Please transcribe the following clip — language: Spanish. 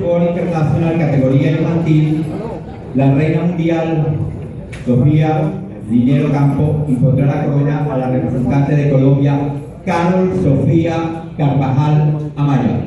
Gol Internacional categoría infantil, la reina mundial Sofía Dinero Campo impondrá la corona a la representante de Colombia, Carol Sofía Carvajal Amaya.